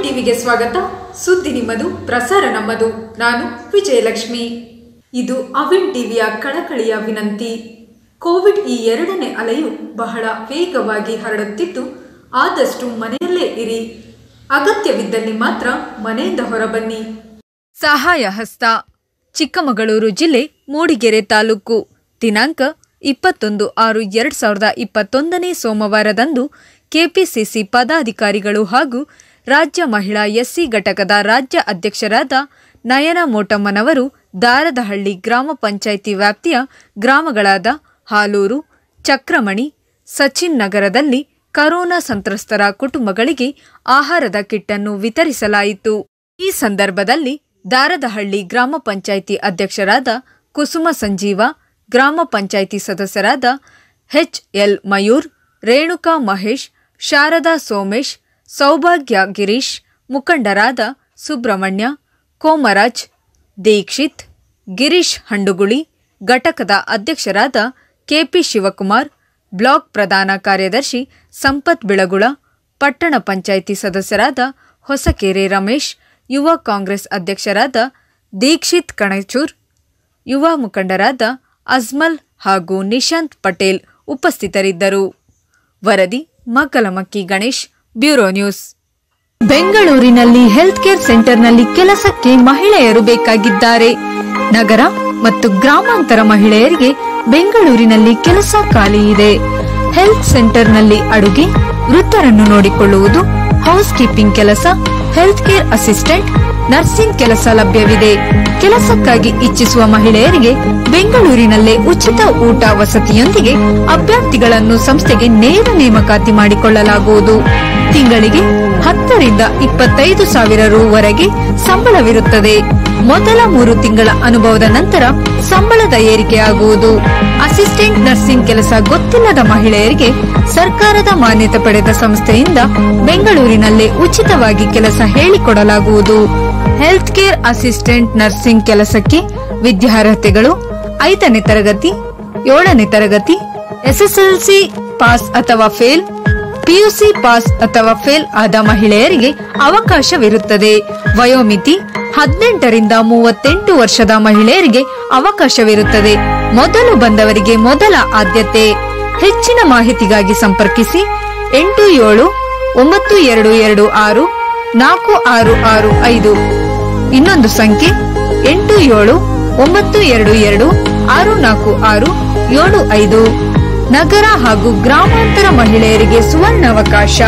ಟಿವಿಗೆ ಸ್ವಾಗತ. ಸುದ್ದಿ ನಿಮ್ಮದು, ಪ್ರಸಾರ ನಮ್ಮದು. ನಾನು ವಿಜಯಲಕ್ಷ್ಮಿ. ಇದು ಅವಿನ್ ಟಿವಿಯ ಕಳಕಳಿಯ ವಿನಂತಿ. ಕೋವಿಡ್ ಈ ಎರಡನೇ ಅಲೆಯು ಬಹಳ ವೇಗವಾಗಿ ಹರಡುತ್ತಿದ್ದು, ಆದಷ್ಟು ಮನೆಯಲ್ಲೇ ಇರಿ. ಅಗತ್ಯವಿದ್ದಲ್ಲಿ ಮಾತ್ರ ಮನೆಯಿಂದ ಹೊರಬನ್ನಿ. ಸಹಾಯ ಹಸ್ತ. ಚಿಕ್ಕಮಗಳೂರು ಜಿಲ್ಲೆ ಮೂಡಿಗೆರೆ ತಾಲೂಕು. ದಿನಾಂಕ ಇಪ್ಪತ್ತೊಂದು ಆರು ಎರಡು ಸಾವಿರದ ಇಪ್ಪತ್ತೊಂದನೇ ಸೋಮವಾರದಂದು ಕೆಪಿಸಿಸಿ ಪದಾಧಿಕಾರಿಗಳು ಹಾಗೂ ರಾಜ್ಯ ಮಹಿಳಾ ಎಸ್ಸಿ ಘಟಕದ ರಾಜ್ಯ ಅಧ್ಯಕ್ಷರಾದ ನಯನ ಮೋಟಮ್ಮನವರು ದಾರದಹಳ್ಳಿ ಗ್ರಾಮ ಪಂಚಾಯಿತಿ ವ್ಯಾಪ್ತಿಯ ಗ್ರಾಮಗಳಾದ ಹಾಲೂರು, ಚಕ್ರಮಣಿ, ಸಚಿನ್ ನಗರದಲ್ಲಿ ಕರೋನಾ ಸಂತ್ರಸ್ತರ ಕುಟುಂಬಗಳಿಗೆ ಆಹಾರದ ಕಿಟ್ಟನ್ನು ವಿತರಿಸಲಾಯಿತು. ಈ ಸಂದರ್ಭದಲ್ಲಿ ದಾರದಹಳ್ಳಿ ಗ್ರಾಮ ಪಂಚಾಯಿತಿ ಅಧ್ಯಕ್ಷರಾದ ಕುಸುಮ ಸಂಜೀವ, ಗ್ರಾಮ ಪಂಚಾಯಿತಿ ಸದಸ್ಯರಾದ ಎಚ್ ಎಲ್ ಮಯೂರ್, ರೇಣುಕಾ ಮಹೇಶ್, ಶಾರದಾ ಸೋಮೇಶ್ ಸೌಭಾಗ್ಯ ಗಿರೀಶ್, ಮುಖಂಡರಾದ ಸುಬ್ರಹ್ಮಣ್ಯ, ಕೋಮರಾಜ್, ದೀಕ್ಷಿತ್, ಗಿರೀಶ್ ಹಂಡುಗುಳಿ, ಘಟಕದ ಅಧ್ಯಕ್ಷರಾದ ಕೆಪಿ ಶಿವಕುಮಾರ್, ಬ್ಲಾಕ್ ಪ್ರಧಾನ ಕಾರ್ಯದರ್ಶಿ ಸಂಪತ್ ಬಿಳಗುಳ, ಪಟ್ಟಣ ಪಂಚಾಯಿತಿ ಸದಸ್ಯರಾದ ಹೊಸಕೆರೆ ರಮೇಶ್, ಯುವ ಕಾಂಗ್ರೆಸ್ ಅಧ್ಯಕ್ಷರಾದ ದೀಕ್ಷಿತ್ ಕಣಚೂರ್, ಯುವ ಮುಖಂಡರಾದ ಅಜ್ಮಲ್ ಹಾಗೂ ನಿಶಾಂತ್ ಪಟೇಲ್ ಉಪಸ್ಥಿತರಿದ್ದರು. ವರದಿ ಮಕ್ಕಲಮಕ್ಕಿ ಗಣೇಶ್ ಬ್ಯೂರೋ ನ್ಯೂಸ್. ಬೆಂಗಳೂರಿನಲ್ಲಿ ಹೆಲ್ತ್ ಕೇರ್ ಸೆಂಟರ್ನಲ್ಲಿ ಕೆಲಸಕ್ಕೆ ಮಹಿಳೆಯರು ಬೇಕಾಗಿದ್ದಾರೆ. ನಗರ ಮತ್ತು ಗ್ರಾಮಾಂತರ ಮಹಿಳೆಯರಿಗೆ ಬೆಂಗಳೂರಿನಲ್ಲಿ ಕೆಲಸ ಖಾಲಿ ಇದೆ. ಹೆಲ್ತ್ ಸೆಂಟರ್ನಲ್ಲಿ ಅಡುಗೆ, ವೃತ್ತರನ್ನು ನೋಡಿಕೊಳ್ಳುವುದು ಹೌಸ್ ಕೀಪಿಂಗ್ ಕೆಲಸ ಹೆಲ್ತ್ ಕೇರ್ ಅಸಿಸ್ಟೆಂಟ್ ನರ್ಸಿಂಗ್ ಕೆಲಸ ಲಭ್ಯವಿದೆ. ಕೆಲಸಕ್ಕಾಗಿ ಇಚ್ಛಿಸುವ ಮಹಿಳೆಯರಿಗೆ ಬೆಂಗಳೂರಿನಲ್ಲೇ ಉಚಿತ ಊಟ ವಸತಿಯೊಂದಿಗೆ ಅಭ್ಯರ್ಥಿಗಳನ್ನು ಸಂಸ್ಥೆಗೆ ನೇರ ನೇಮಕಾತಿ ಮಾಡಿಕೊಳ್ಳಲಾಗುವುದು. ತಿಂಗಳಿಗೆ ಹತ್ತರಿಂದ ಇಪ್ಪತ್ತೈದು ಸಾವಿರ ರುವರೆಗೆ ಸಂಬಳವಿರುತ್ತದೆ. ಮೊದಲ ಮೂರು ತಿಂಗಳ ಅನುಭವದ ನಂತರ ಸಂಬಳದ ಏರಿಕೆಯಾಗುವುದು. ಅಸಿಸ್ಟೆಂಟ್ ನರ್ಸಿಂಗ್ ಕೆಲಸ ಗೊತ್ತಿಲ್ಲದ ಮಹಿಳೆಯರಿಗೆ ಸರ್ಕಾರದ ಮಾನ್ಯತೆ ಪಡೆದ ಸಂಸ್ಥೆಯಿಂದ ಬೆಂಗಳೂರಿನಲ್ಲೇ ಉಚಿತವಾಗಿ ಕೆಲಸ ಹೇಳಿಕೊಡಲಾಗುವುದು. ಹೆಲ್ತ್ ಕೇರ್ ಅಸಿಸ್ಟೆಂಟ್ ನರ್ಸಿಂಗ್ ಕೆಲಸಕ್ಕೆ ವಿದ್ಯಾರ್ಹತೆಗಳು ಐದನೇ ತರಗತಿ, ಏಳನೇ ತರಗತಿ, ಎಸ್ಎಸ್ಎಲ್ಸಿ ಪಾಸ್ ಅಥವಾ ಫೇಲ್, ಪಿಯುಸಿ ಪಾಸ್ ಅಥವಾ ಫೇಲ್ ಆದ ಮಹಿಳೆಯರಿಗೆ ಅವಕಾಶವಿರುತ್ತದೆ. ವಯೋಮಿತಿ ಹದಿನೆಂಟರಿಂದ ಮೂವತ್ತೆಂಟು ವರ್ಷದ ಮಹಿಳೆಯರಿಗೆ ಅವಕಾಶವಿರುತ್ತದೆ. ಮೊದಲು ಬಂದವರಿಗೆ ಮೊದಲ ಆದ್ಯತೆ. ಹೆಚ್ಚಿನ ಮಾಹಿತಿಗಾಗಿ ಸಂಪರ್ಕಿಸಿ ಎಂಟು ಏಳು ಒಂಬತ್ತು ಎರಡು ಎರಡು ಆರು ನಾಲ್ಕು ಆರು ಆರು ಐದು. ಇನ್ನೊಂದು ಸಂಖ್ಯೆ ಎಂಟು ಏಳು ಒಂಬತ್ತು ಎರಡು ಎರಡು ಆರು ನಾಲ್ಕು ಆರು ಏಳು ಐದು. ನಗರ ಹಾಗೂ ಗ್ರಾಮಾಂತರ ಮಹಿಳೆಯರಿಗೆ ಸುವರ್ಣಾವಕಾಶ.